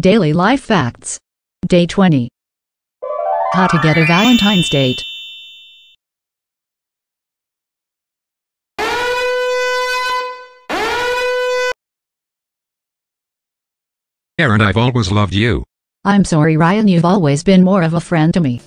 Daily Life Facts. Day 20. How to get a Valentine's date. Aaron, I've always loved you. I'm sorry, Ryan, you've always been more of a friend to me.